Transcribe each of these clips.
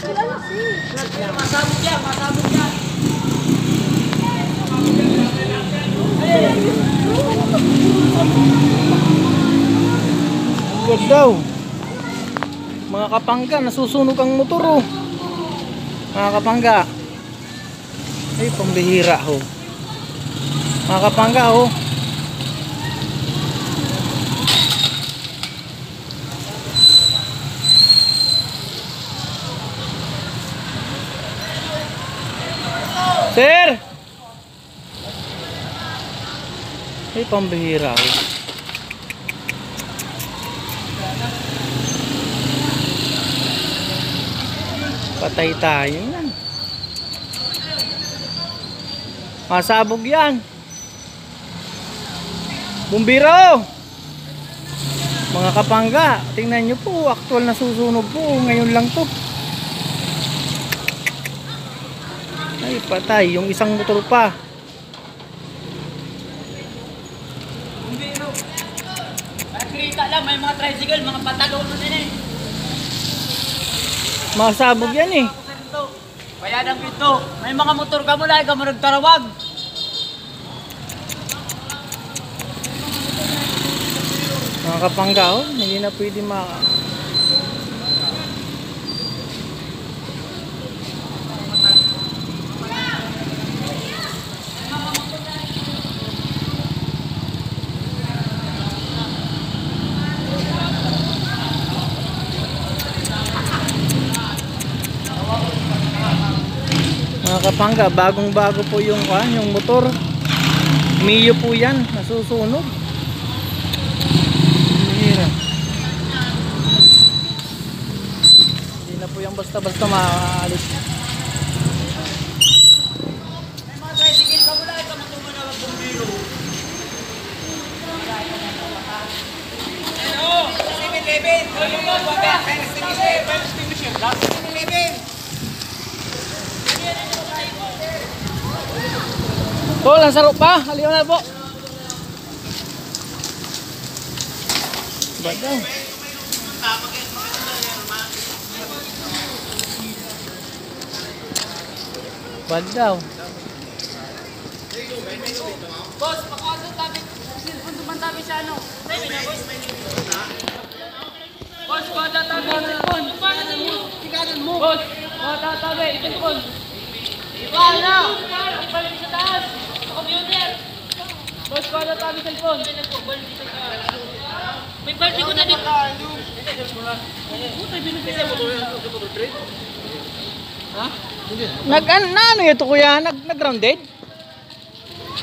Masabog yan, masabog yan. Good daw. Mga kapangga, nasusunog ang motor oh. Mga kapangga. Ay, pambihira ho. Mga kapangga oh. Sir! Ay, pambihira. Patay tayo yan. Masabog yan. Bumbiro! Mga kapangga, tingnan nyo po, actual na susunog po. Ngayon lang to. Ay, patay. Yung isang motor pa. Kita lang, may mga tricycle, mga patalon na din eh. Masabog yan eh. Kaya ng ito, may mga motor ka mula, ikaw mo nagtarawag. Mga kapangga, oh, hindi na pwede ma... Mga kapangga, bagong bago po yung, ah, yung motor. Mio po yan, nasusunog. Mahirap. Hindi na po yung ikaw mo tumanawag bumbiro. Ano? 7-Eleven! Ano mo? Fire extinguisher! Fire extinguisher! Last 7-Eleven! Tol, ang sarap pa. Haliw na po. Ba't daw? Ba't daw? Boss, pakado tabi. Cellphone tumantabi sa ano? Boss, kada tabi ang cellphone. Tikanan mo. Boss, kada tabi ang cellphone. Iwan na! Balik sa taas! Boss, kada tabi ang cellphone. May baldi ko na dito. Puta, binibigay mo. Nag, an, na ano ito kuya? Nag, nag-grounded?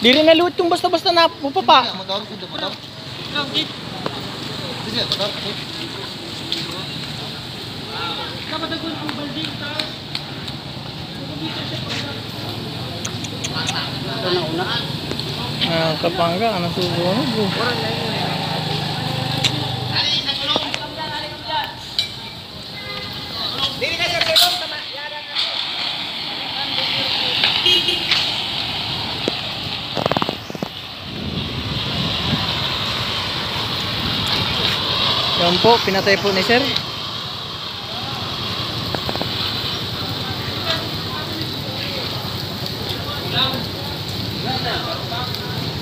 Di rin naluot yung basta-basta na pupapa. Grounded. Kapadagon ang baldi. Ah, kapangga, ano susunod? Oh. Yan po, pinatay po ni sir.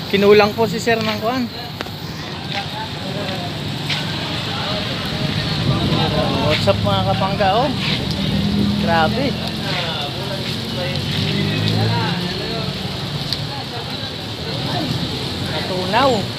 Kinulang po si sir ng kuan. What's up mga kapangga oh? Grabe. Natunaw.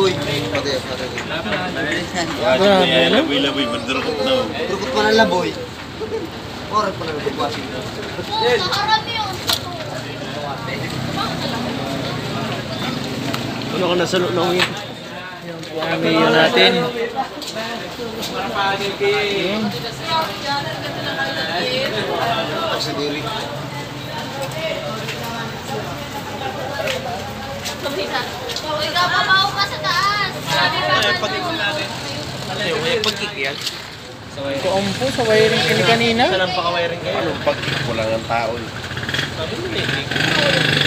Laboy. Pati, pati. Grabe, ano? Laboy-laboy, mandurukot na. Turkot pa ng laboy. Oras pa ng laboy. Ano ka nasa nung yun? Pamilya natin. Yun. Sa diri. Ikaw pa ka sa taas. Sabi pa Ano yung may pagkikiyat? Kuong po sa wiring kini kanina. Saan ang pakawiring kayo? Anong pagkik? Wala ng tao eh. Sabi mo na